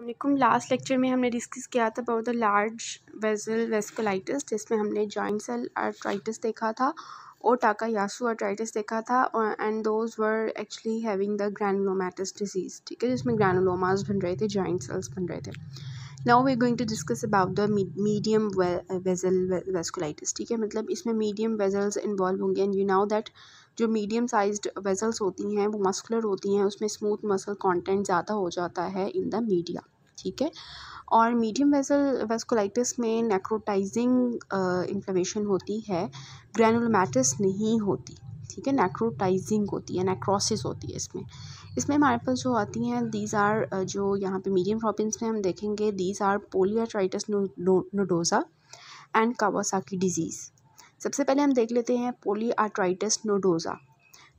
वालेकुम last lecture में हमने डिस्कस किया था about the large vessel vasculitis जिसमें हमने जॉइंट सेल आर्ट्राइटिस देखा था और टाका यासु आर्ट्राइटिस देखा था and those were actually having the granulomatous disease ठीक है, जिसमें ग्रैनुलोमास बन रहे थे जॉइंट सेल्स बन रहे थे। Now we going to discuss about the medium vessel vasculitis ठीक है मतलब इसमें मीडियम वेजल्स इन्वॉल्व होंगे एंड यू नाउ दैट जो मीडियम साइज्ड वेजल्स होती हैं, वो मस्कुलर होती हैं, उसमें स्मूथ मसल कंटेंट ज़्यादा हो जाता है इन द मीडिया ठीक है? और मीडियम वेसल वेस्कुलाइटिस में नेक्रोटाइजिंग इन्फ्लेमेशन होती है ग्रैनुलोमैटिस नहीं होती, ठीक है? नेक्रोटाइजिंग होती है नेक्रोसिस होती है इसमें। इसमें हमारे पास जो आती हैं दीज आर जो यहाँ पे मीडियम प्रॉब्लम्स में हम देखेंगे these are polyarteritis nodosa and Kawasaki disease सबसे पहले हम देख लेते हैं पोलियाट्राइटिस नोडोज़ा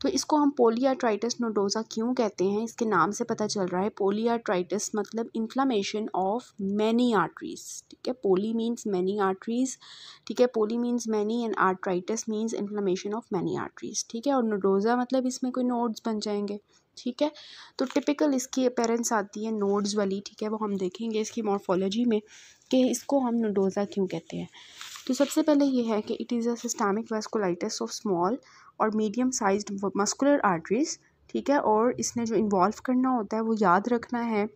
तो इसको हम पोलियाट्राइटिस नोडोज़ा क्यों कहते हैं? इसके नाम से पता चल रहा है। पोलियाट्राइटिस मतलब इन्फ्लामेशन ऑफ़ मैनी आर्टरीज ठीक है? पोली मीन्स मैनी आर्टरीज ठीक है? Poly means many and arteritis means inflammation of many arteries ठीक है? और नोडोज़ा मतलब इसमें कोई नोड्स बन जाएँगे। ठीक है? तो टिपिकल इसकी अपेरेंस आती है नोड्स वाली। ठीक है? वो हम देखेंगे इसकी मॉर्फोलॉजी में कि इसको हम नोडोज़ा क्यों कहते हैं। तो सबसे पहले ये है कि it is a systemic vasculitis of small और मीडियम साइज्ड मस्कुलर आर्टरीज ठीक है? और इसने जो इन्वॉल्व करना होता है वो याद रखना है।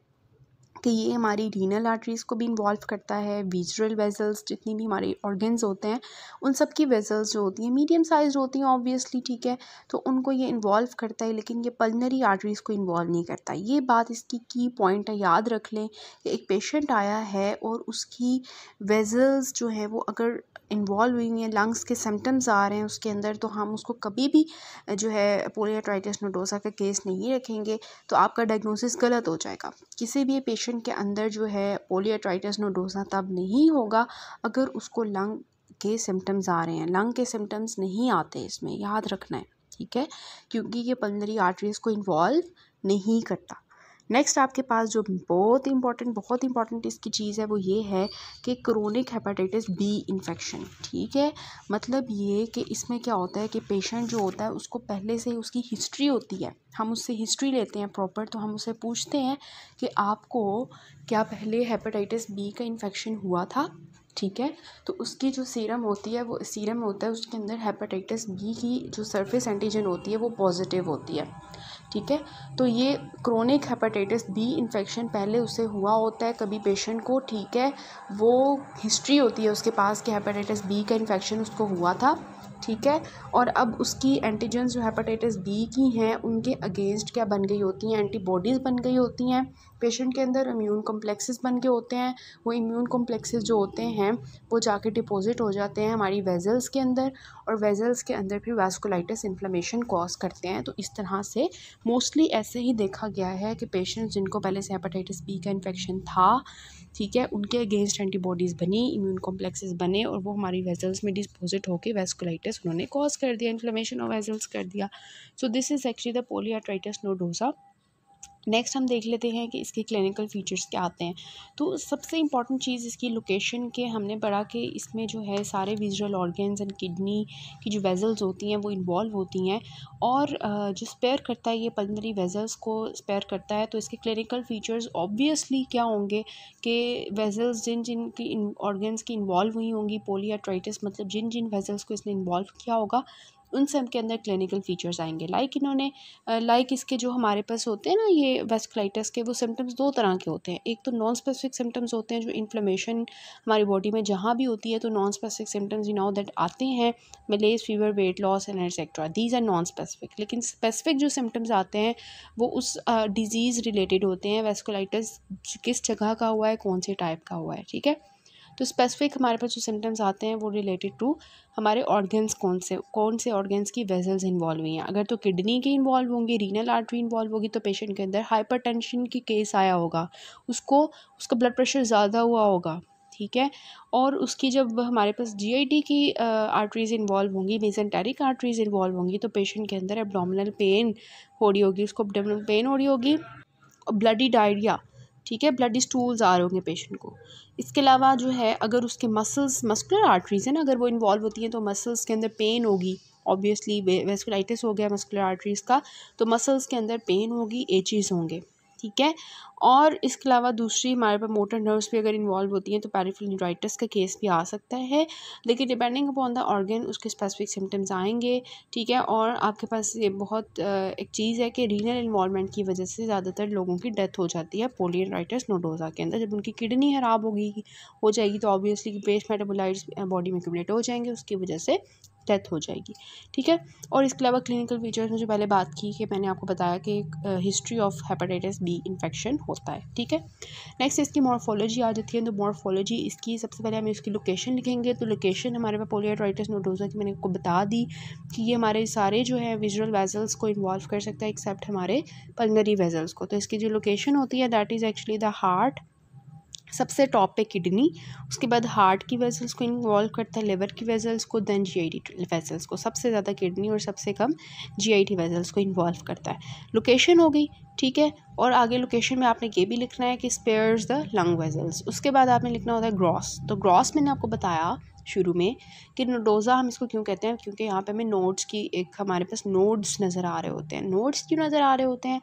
कि ये हमारी रीनल आर्टरीज़ को भी इन्वॉल्व करता है विजरल वेजल्स जितनी भी हमारे ऑर्गन्स होते हैं, उन सब की वेजल्स जो होती हैं मीडियम साइज़ होती हैं ऑब्वियसली ठीक है तो उनको ये इन्वॉल्व करता है, लेकिन ये पल्नरी आर्टरीज़ को इन्वॉल्व नहीं करता। ये बात इसकी की पॉइंट है, याद रख लें, कि एक पेशेंट आया है और उसकी वेजल्स जो हैं, वो अगर इन्वॉल्व हुई हैं लंग्स के सिम्टम्स आ रहे हैं उसके अंदर तो हम उसको कभी भी जो है पोलियाट्राइटिस नोडोसा का केस नहीं रखेंगे तो आपका डायग्नोसिस गलत हो जाएगा। किसी भी पेशेंट के अंदर जो है पोलियोट्राइटस नोडोसा तब नहीं होगा अगर उसको लंग के सिम्टम्स आ रहे हैं। लंग के सिम्टम्स नहीं आते इसमें, याद रखना है, ठीक है? क्योंकि ये पल्नरी आर्टरीज़ को इन्वॉल्व नहीं करता। नेक्स्ट आपके पास जो बहुत इंपॉर्टेंट बहुत इंपॉर्टेंट इसकी चीज़ है, वो ये है कि क्रोनिक हेपेटाइटिस बी इन्फेक्शन ठीक है? मतलब ये कि इसमें क्या होता है कि पेशेंट जो होता है, उसको पहले से उसकी हिस्ट्री होती है। हम उससे हिस्ट्री लेते हैं प्रॉपर तो हम उससे पूछते हैं कि आपको क्या पहले हेपेटाइटिस बी का इन्फेक्शन हुआ था? ठीक है? तो उसकी जो सीरम होती है, वो सीरम होता है, उसके अंदर हेपेटाइटिस बी की जो सरफेस एंटीजन होती है, वो पॉजिटिव होती है। ठीक है? तो ये क्रोनिक हेपेटाइटिस बी इन्फेक्शन पहले उसे हुआ होता है कभी पेशेंट को, ठीक है? वो हिस्ट्री होती है उसके पास कि हेपेटाइटिस बी का इन्फेक्शन उसको हुआ था, ठीक है? और अब उसकी एंटीजन्स जो हेपेटाइटिस बी की हैं, उनके अगेंस्ट क्या बन गई होती हैं? एंटीबॉडीज़ बन गई होती हैं। पेशेंट के अंदर इम्यून कॉम्प्लेक्सेस बन के होते हैं। वो इम्यून कॉम्प्लेक्सेस जो होते हैं, वो जाके डिपॉजिट हो जाते हैं हमारी वेजल्स के अंदर और वेजल्स के अंदर फिर वेस्कुलाइटिस इन्फ्लेमेशन कॉज करते हैं। तो इस तरह से मोस्टली ऐसे ही देखा गया है कि पेशेंट्स जिनको पहले से हेपेटाइटिस बी का इन्फेक्शन था, ठीक है, उनके अगेंस्ट एंटीबॉडीज़ बनी इम्यून कॉम्प्लेक्सेस बने और वो हमारी वेजल्स में डिस्पोजिट होकर वेस्कुलाइटिस उन्होंने कॉज कर दिया इन्फ्लेमेशन और वेजल्स कर दिया। So this is actually the polyarteritis nodosa next हम देख लेते हैं कि इसके क्लिनिकल फीचर्स क्या आते हैं। तो सबसे इंपॉर्टेंट चीज़ इसकी लोकेशन के हमने पढ़ा कि इसमें जो है सारे विजुअल ऑर्गन्स एंड किडनी की जो वेजल्स होती हैं वो इन्वॉल्व होती हैं और जो स्पेयर करता है ये पल्मरी वेजल्स को स्पेयर करता है तो इसके क्लिनिकल फीचर्स ऑब्वियसली क्या होंगे कि वेजल्स जिन जिन की ऑर्गन्स की इन्वॉल्व हुई होंगी पोलियाट्राइटिस मतलब जिन जिन वेजल्स को इसने इन्वॉल्व किया होगा उन सब के अंदर क्लिनिकल फीचर्स आएँगे। लाइक इन्होंने लाइक इसके जो हमारे पास होते हैं ना, ये वेस्कुलाइटिस के, वो सिम्टम्स दो तरह के होते हैं। एक तो नॉन स्पेसिफिक सिम्टम्स होते हैं जो इन्फ्लेमेशन हमारी बॉडी में जहाँ भी होती है तो non specific symptoms you know that आते हैं। Malaise fever weight loss and etcetera these are non specific लेकिन स्पेसिफिक जो सिम्टम्स आते हैं, वो उस डिज़ीज़ रिलेटेड होते हैं। वेस्कुलाइटिस किस जगह का हुआ है, कौन से टाइप का हुआ है, ठीक है? तो स्पेसिफिक हमारे पास जो सिम्टम्स आते हैं, वो रिलेटेड टू हमारे ऑर्गन्स कौन से कौन से ऑर्गन्स की वेजल्स इन्वॉल्व हुई हैं। अगर तो किडनी की इन्वॉल्व होंगी रीनल आर्टरी इन्वॉल्व होगी तो पेशेंट के अंदर हाइपरटेंशन की केस आया होगा। उसको, उसका ब्लड प्रेशर ज़्यादा हुआ होगा, ठीक है? और उसकी जब हमारे पास जीआईटी की आर्टरीज़ इन्वॉल्व होंगी मेजेंटेरिक आर्टरीज़ इन्वॉल्व होंगी तो पेशेंट के अंदर एबडोमिनल पेन हो रही होगी, उसको एबडोमिनल पेन हो रही होगी ब्लडी डायरिया ठीक है? ब्लड स्टूल्स आ रहे होंगे पेशेंट को। इसके अलावा जो है, अगर उसके मसल्स मस्कुलर आर्टरीज़ हैं ना, अगर वो इन्वॉल्व होती हैं तो मसल्स के अंदर पेन होगी। ऑब्वियसली वेस्कुलाइटिस हो गया मस्कुलर आर्टरीज़ का तो मसल्स के अंदर पेन होगी एचीज़ होंगे। ठीक है। और इसके अलावा दूसरी हमारे पास मोटर नर्व्स भी अगर इन्वॉल्व होती हैं तो न्यूराइटिस का केस भी आ सकता है। लेकिन डिपेंडिंग अपॉन द ऑर्गन उसके स्पेसिफिक सिम्टम्स आएँगे, ठीक है। और आपके पास ये बहुत एक चीज़ है कि रीनल इन्वॉल्वमेंट की वजह से ज़्यादातर लोगों की डेथ हो जाती है पोलियराइटिस नोडोज़ा के अंदर। जब उनकी किडनी ख़राब होगी, हो जाएगी तो ऑब्वियसली वेस्ट मेटाबोलाइट्स बॉडी में एक्यूमुलेट हो जाएँगे, उसकी वजह से डेथ हो जाएगी। ठीक है? और इसके अलावा क्लिनिकल फीचर्स में जो पहले बात की कि मैंने आपको बताया कि एक history of hepatitis B infection होता है। ठीक है? नेक्स्ट इसकी मॉर्फोलॉजी आ जाती है। तो मॉर्फोलॉजी इसकी, सबसे पहले हम इसकी लोकेशन लिखेंगे। तो लोकेशन हमारे पास पोलियोट्राइटिस नोडोजा की मैंने आपको बता दी कि ये हमारे सारे जो है विजुअल वेजल्स को इन्वॉल्व कर सकता है एक्सेप्ट हमारे पल्नरी वेजल्स को। तो इसकी जो लोकेशन होती है that is actually the heart सबसे टॉप पे किडनी, उसके बाद हार्ट की वेजल्स को इन्वॉल्व करता है लिवर की वेजल्स को देन जी वेजल्स को। सबसे ज़्यादा किडनी और सबसे कम जीआईटी वेजल्स को इन्वॉल्व करता है। लोकेशन हो गई, ठीक है? और आगे लोकेशन में आपने ये भी लिखना है कि स्पेयर्स द लंग वेजल्स उसके बाद आपने लिखना होता है ग्रॉस तो ग्रॉस मैंने आपको बताया शुरू में कि नोडोज़ा हम इसको क्यों कहते हैं? क्योंकि यहाँ पे हमें नोड्स की एक हमारे पास नोड्स नज़र आ रहे होते हैं। नोड्स क्यों नज़र आ रहे होते हैं?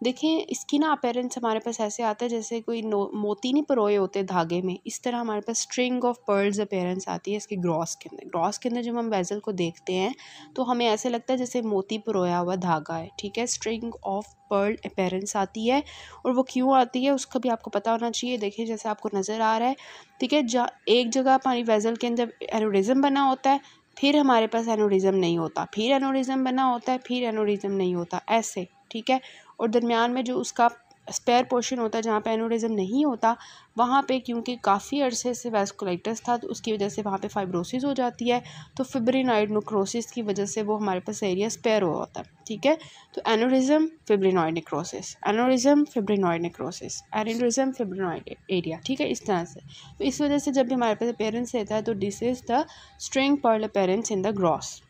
देखें, इसकी ना अपेरेंस हमारे पास ऐसे आता है, जैसे कोई मोती नहीं परोए होते धागे में, इस तरह हमारे पास स्ट्रिंग ऑफ़ पर्ल्स अपेरेंस आती है इसके ग्रॉस के अंदर। ग्रॉस के अंदर जब हम वेजल को देखते हैं तो हमें ऐसे लगता है जैसे मोती परोया हुआ धागा है, ठीक है? स्ट्रिंग ऑफ़ पर्ल अपेरेंस आती है और वो क्यों आती है, उसका भी आपको पता होना चाहिए। देखिए जैसे आपको नज़र आ रहा है, ठीक है? जा, एक जगह हमारी वेजल के अंदर एनोरिज्म बना होता है, फिर हमारे पास एनोरिज्म नहीं होता, फिर एनोरिज्म बना होता है, फिर एनोरिज्म नहीं होता, ऐसे, ठीक है? और दरमियान में जो उसका स्पेयर पोर्शन होता है, जहाँ पे एनोरिज्म नहीं होता, वहाँ पे क्योंकि काफ़ी अरसे से वेस्कुलाइटिस था तो उसकी वजह से वहाँ पे फाइब्रोसिस हो जाती है। तो फिब्रिनॉइड निक्रोसिस की वजह से वो हमारे पास एरिया स्पेयर हुआ होता है, ठीक है? तो aneurysm fibrinoid necrosis aneurysm fibrinoid necrosis aneurysm fibrinoid area ठीक है? इस तरह से। तो इस वजह से जब भी हमारे पास पेरेंट्स रहता है तो this is the string pearl appearance in the gross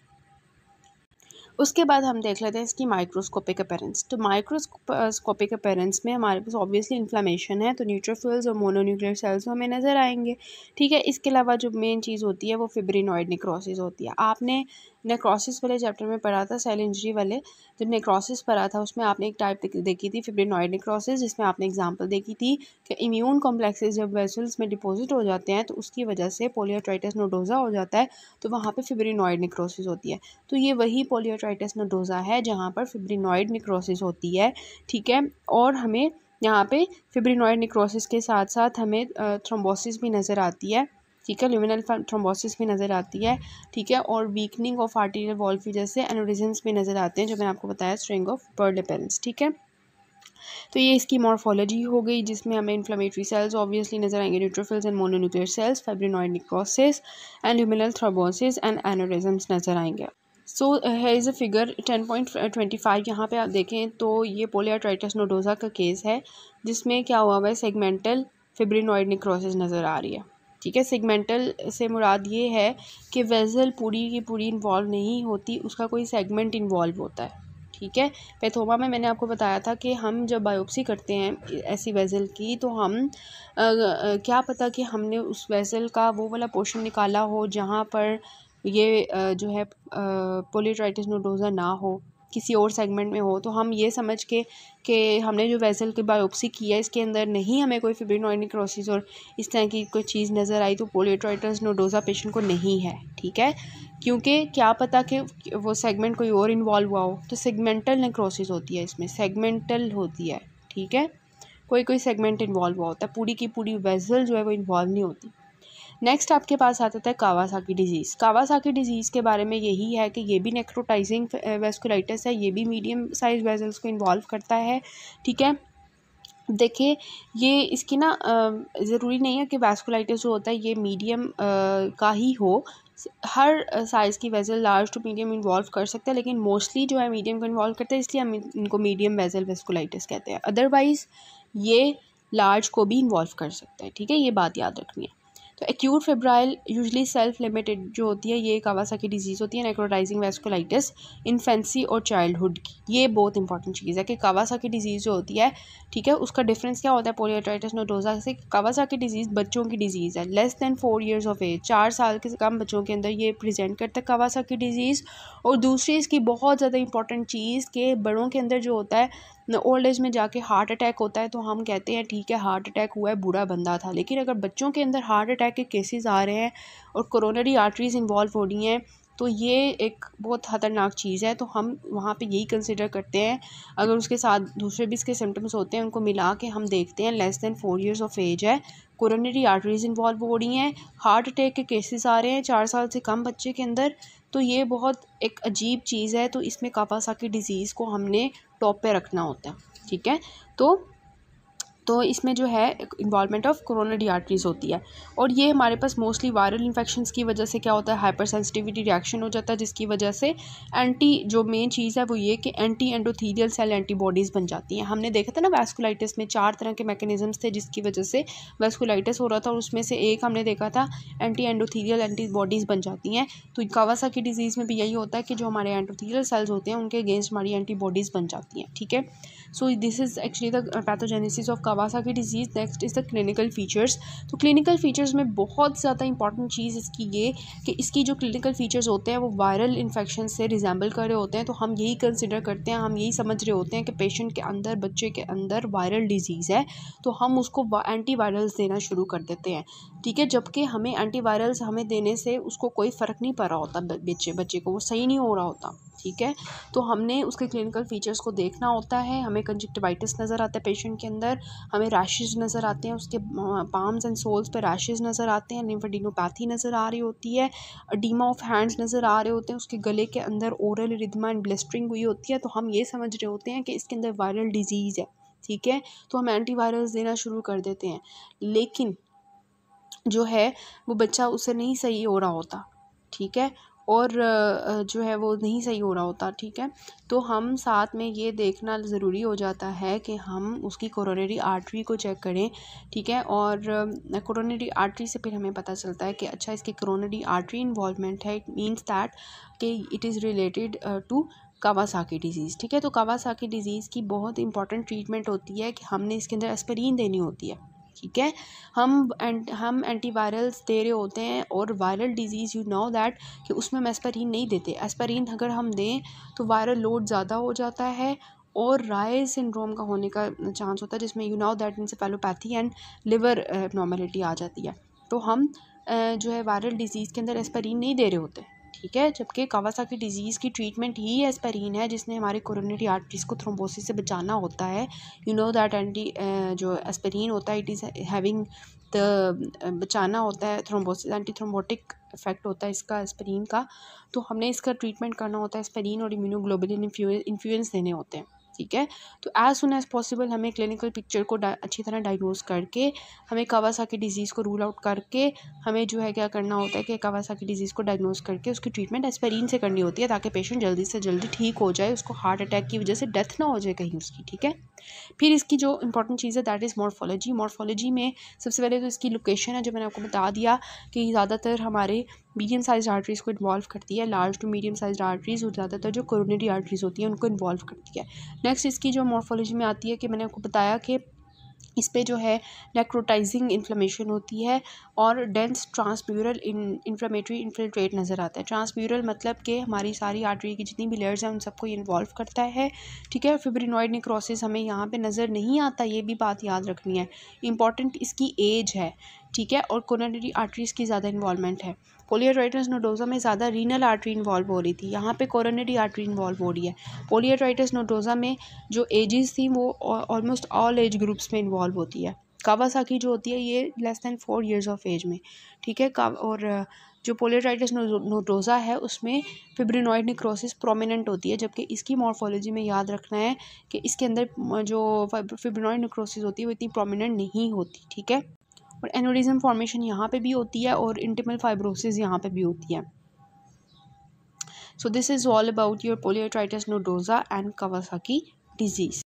उसके बाद हम देख लेते हैं इसकी माइक्रोस्कोपिक अपेरेंस तो माइक्रोस्कोपिक अपेरेंस में हमारे पास ऑब्वियसली इन्फ्लामेशन है तो न्यूट्रोफिल्स और मोनोन्यूक्लियर सेल्स हमें नज़र आएँगे। ठीक है, इसके अलावा जो मेन चीज़ होती है वो फिब्रिनॉइड निक्रोसिस होती है। आपने नेक्रोसिस वाले चैप्टर में पढ़ा था सेल इंजरी वाले। जब नेक्रोसिस पढ़ा था, उसमें आपने एक टाइप देखी थी फिब्रिनॉइड नेक्रोसिस जिसमें आपने एग्जांपल देखी थी कि इम्यून कॉम्प्लेक्सेस जब वेसल्स में डिपॉजिट हो जाते हैं तो उसकी वजह से पोलियोट्राइटिस नोडोज़ा हो जाता है तो वहाँ पर फिब्रिनॉइड निक्रोसिस होती है। तो ये वही पोलियोट्राइटिस नोडोज़ा है, जहाँ पर फिब्रिनॉइड निक्रोसिस होती है, ठीक है? और हमें यहाँ पे फिब्रिनॉइड निक्रोसिस के साथ साथ हमें थ्रोम्बोसिस भी नज़र आती है। ठीक है ल्यूमिनल थ्रोम्बोसिस भी नज़र आती है, ठीक है, और वीकनिंग ऑफ़ आर्टीरियल वॉल की वजह से एनोरिजम्स भी नज़र आते हैं, जो मैंने आपको बताया स्ट्रिंग ऑफ़ पर्ल अपेरेंस ठीक है। तो ये इसकी मॉर्फोलॉजी हो गई, जिसमें हमें इन्फ्लेमेटरी सेल्स ऑब्वियसली नज़र आएँगे neutrophils and mononuclear cells fibrinoid necrosis and luminal thrombosis and aneurysms नज़र आएँगे। So here is a figure ten point twenty five यहाँ पर आप देखें तो ये पोलियाट्राइटस नोडोज़ा का केस है, जिसमें क्या हुआ हुआ है सेगमेंटल फिब्रिनॉइड निक्रोसिस नज़र आ रही है। ठीक है सेगमेंटल से मुराद ये है कि वेज़ल पूरी की पूरी इन्वॉल्व नहीं होती उसका कोई सेगमेंट इन्वॉल्व होता है। ठीक है पैथोमा में मैंने आपको बताया था कि हम जब बायोप्सी करते हैं ऐसी वेज़ल की तो हम आ, आ, क्या पता कि हमने उस वेज़ल का वो वाला पोर्शन निकाला हो जहाँ पर ये आ, जो है पोलिट्राइटिस नोडोज़ा ना हो। किसी और सेगमेंट में हो तो हम ये समझ के कि हमने जो वेसल की बायोप्सी की है, इसके अंदर नहीं हमें कोई फिब्रिनोइड निक्रोसिस और इस तरह की कोई चीज़ नज़र आई तो पोलियोट्राइटस नोडोज़ा पेशेंट को नहीं है, ठीक है? क्योंकि क्या पता कि वो सेगमेंट कोई और इन्वॉल्व हुआ हो तो सेगमेंटल निक्रोसिस होती है इसमें सेगमेंटल होती है, ठीक है? कोई कोई सेगमेंट इन्वॉल्व हुआ होता है, पूरी की पूरी वेजल जो है वो इन्वॉल्व नहीं होती। नेक्स्ट आपके पास आता है कावासाकी डिज़ीज़ कावासाकी डिज़ीज़ के बारे में यही है कि ये भी नेक्रोटाइजिंग वेस्कुलाइटिस है, ये भी मीडियम साइज़ वेजल्स को इन्वॉल्व करता है, ठीक है? देखिए, ये इसकी ना ज़रूरी नहीं है कि वैस्कुलाइटिस जो होता है ये मीडियम का ही हो। हर साइज़ की vessel large to medium involve कर सकता है, लेकिन मोस्टली जो है मीडियम को इन्वॉल्व करता है, इसलिए हम इनको मीडियम वेज़ल वेस्कुलाइटिस कहते हैं। अदरवाइज़ ये लार्ज को भी इन्वॉल्व कर सकता है, ठीक है? ये बात याद रखनी है। तो acute febrile usually self limited जो होती है, ये कावासा की डिज़ीज़ होती है नेक्रोटाइजिंग वेस्कुलाइटिस इन्फेंसी और चाइल्डहुड की। ये बहुत इंपॉर्टेंट चीज़ है कि कावासा की डिज़ीज़ जो होती है, ठीक है, उसका डिफरेंस क्या होता है? पोलियोट्राइटिस नोडोजा से कावासा की डिज़ीज़ बच्चों की डिज़ीज़ है। Less than four years of age चार साल के कम बच्चों के अंदर ये प्रेजेंट करता है कावासा की डिज़ीज़ और दूसरी इसकी बहुत ज़्यादा इंपॉर्टेंट चीज़ के बड़ों के अंदर जो होता है ओल्ड एज में जाके हार्ट अटैक होता है तो हम कहते हैं, ठीक है हार्ट अटैक हुआ है, बुरा बंदा था। लेकिन अगर बच्चों के अंदर हार्ट अटैक के केसेस आ रहे हैं और कोरोनरी आर्टरीज इन्वॉल्व हो रही हैं तो ये एक बहुत ख़तरनाक चीज़ है। तो हम वहाँ पे यही कंसिडर करते हैं। अगर उसके साथ दूसरे भी इसके सिम्टम्स होते हैं, उनको मिला के हम देखते हैं less than four years of age है कोरोनरी आर्टरीज इन्वॉल्व हो रही हैं हार्ट अटैक के केसेस आ रहे हैं, चार साल से कम बच्चे के अंदर तो ये बहुत एक अजीब चीज़ है तो इसमें कावासाकी डिज़ीज़ को हमने टॉप पे रखना होता है ठीक है? तो तो इसमें जो है इन्वॉलमेंट ऑफ़ कोरोनरी आर्टरीज होती है। और ये हमारे पास मोस्टली वायरल इन्फेक्शन की वजह से क्या होता है? हाइपर सेंसिटिविटी रिएक्शन हो जाता है, जिसकी वजह से एंटी जो मेन चीज़ है वो ये कि एंटी एंडोथीरियल सेल एंटीबॉडीज़ बन जाती हैं। हमने देखा था ना वैस्कुलाइटिस में चार तरह के मैकेनिज़म्स थे जिसकी वजह से वैस्कुलाइटिस हो रहा था और उसमें से एक हमने देखा था एंटी एंडोथीरियल एंटीबॉडीज़ बन जाती हैं। तो कावासा की डिज़ीज़ में भी यही होता है कि जो हमारे एंडोथीरियल सेल्स होते हैं, उनके अगेंस्ट हमारी एंटीबॉडीज़ बन जाती हैं, ठीक है? So this is actually the pathogenesis of की disease next is the clinical features तो क्लिनिकल फीचर्स में बहुत ज़्यादा इंपॉर्टेंट चीज़ इसकी ये कि इसकी जो क्लिनिकल फीचर्स होते हैं, वो वायरल इन्फेक्शन से रिजेंबल कर रहे होते हैं। तो हम यही कंसिडर करते हैं, हम यही समझ रहे होते हैं कि पेशेंट के अंदर, बच्चे के अंदर वायरल डिज़ीज़ है। तो हम उसको एंटी वायरल्स देना शुरू कर देते हैं। ठीक है? जबकि हमें एंटी वायरल्स हमें देने से उसको कोई फ़र्क नहीं पड़ रहा होता बच्चे बच्चे को, वो सही नहीं हो रहा होता। ठीक है? तो हमने उसके क्लिनिकल फीचर्स को देखना होता है। हमें कंजक्टिवाइटिस नज़र आता है पेशेंट के अंदर, हमें रैशेज नज़र आते हैं उसके पाम्स एंड सोल्स पे रैशेज नज़र आते हैं लिम्फेडिनोपैथी नज़र आ रही होती है डीमा ऑफ़ हैंड्स नज़र आ रहे होते हैं, उसके गले के अंदर ओरल रिदमा एंड ब्लिस्टरिंग हुई होती है। तो हम ये समझ रहे होते हैं कि इसके अंदर वायरल डिज़ीज़ है, ठीक है? तो हम एंटीवायरल्स देना शुरू कर देते हैं। लेकिन जो है, वो बच्चा उससे नहीं सही हो रहा होता, ठीक है? और जो है वो नहीं सही हो रहा होता, ठीक है? तो हम साथ में ये देखना ज़रूरी हो जाता है कि हम उसकी कोरोनरी आर्टरी को चेक करें, ठीक है? और कोरोनरी आर्टरी से फिर हमें पता चलता है कि अच्छा इसकी कोरोनरी आर्टरी इन्वॉल्वमेंट है, इट मीन्स दैट कि it is related to Kawasaki disease ठीक है? तो कावासाकी डिज़ीज़ की बहुत इंपॉर्टेंट ट्रीटमेंट होती है कि हमने इसके अंदर एस्परीन देनी होती है। ठीक है? हम एंट, हम एंटीवायरल्स दे रहे होते हैं और viral disease you know that कि उसमें हम एस्परीन नहीं देते। एस्परीन अगर हम दें तो वायरल लोड ज़्यादा हो जाता है और राय सिंड्रोम का होने का चांस होता है, जिसमें you know that encephalopathy and liver normality आ जाती है। तो हम जो है वायरल डिज़ीज़ के अंदर एस्परीन नहीं दे रहे होते। ठीक है, जबकि कावासाकी डिज़ीज़ की ट्रीटमेंट ही एस्पेरिन है, जिसने हमारे कोरोनरी आर्टरीज को थ्रोम्बोसिस से बचाना होता है। यू नो दैट एंटी जो एस्पेरिन होता है इट इज़ हैविंग द बचाना होता है थ्रोम्बोसिस एंटी थ्रोम्बोटिक इफ़ेक्ट होता है इसका एस्पेरिन का। तो हमने इसका ट्रीटमेंट करना होता है एस्पेरिन और इम्यूनोग्लोबुलिन इन्फ्लुएंस देने होते हैं। ठीक है? तो एज़ सुन एज़ पॉसिबल हमें क्लिनिकल पिक्चर को अच्छी तरह डायग्नोज करके, हमें की डिज़ीज़ को रूल आउट करके, हमें जो है क्या करना होता है कि की डिज़ीज़ को डायग्नोज करके उसकी ट्रीटमेंट एस्पेरिन से करनी होती है ताकि पेशेंट जल्दी से जल्दी ठीक हो जाए, उसको हार्ट अटैक की वजह से डेथ ना हो जाए कहीं उसकी, ठीक है? फिर इसकी जो इंपॉर्टेंट चीज़ है दैट इज़ मॉर्फोलॉजी मॉर्फोलॉजी में सबसे पहले तो इसकी लोकेशन है, जो मैंने आपको बता दिया कि ज़्यादातर हमारे मीडियम साइज़ आर्टरीज़ को इन्वॉल्व करती है large to medium size arteries और ज़्यादातर जो कोरोनरी आर्टरीज़ होती हैं, उनको इन्वॉल्व करती है। नेक्स्ट इसकी जो मॉर्फोलॉजी में आती है कि मैंने आपको बताया कि इस पर जो है नेक्रोटाइजिंग इन्फ्लेमेशन होती है और डेंस ट्रांसम्यूरल इन्फ्लेमेटरी इन्फिल्ट्रेट नज़र आता है। ट्रांसम्यूरल मतलब कि हमारी सारी आर्टरी की जितनी भी लेयर्स हैं, उन सबको इन्वॉल्व करता है। ठीक है? फिब्रिनॉइड निक्रोसिस हमें यहाँ पे नज़र नहीं आता, ये भी बात याद रखनी है। इंपॉर्टेंट इसकी एज है। ठीक है? और कोरोनरी आर्टरीज़ की ज़्यादा इन्वॉलमेंट है। पोलियोट्राइटिस नोडोज़ा में ज़्यादा रीनल आर्टरी इन्वॉल्व हो रही थी। यहाँ पे कोरोनरी आर्टरी इन्वॉल्व हो रही है। पोलियोट्राइटिस नोडोज़ा में जो एजेस थी वो ऑलमोस्ट ऑल एज ग्रुप्स में इन्वॉल्व होती है। कावासाकी जो होती है ये less than four years of age में। ठीक है? और, जो पोलियोट्राइटिस नोडोज़ा है उसमें फिब्रिनॉइड निक्रोसिस प्रोमिनेंट होती है, जबकि इसकी मॉर्फोलॉजी में याद रखना है कि इसके अंदर जो फिब्रिनॉइड निक्रोसिस होती है वो इतनी प्रोमिनेंट नहीं होती। ठीक है? और एनोरिज्म फॉर्मेशन यहाँ पे भी होती है और इंटिमल फाइब्रोसिस यहाँ पे भी होती है। So this is all about your polyarteritis nodosa and Kawasaki disease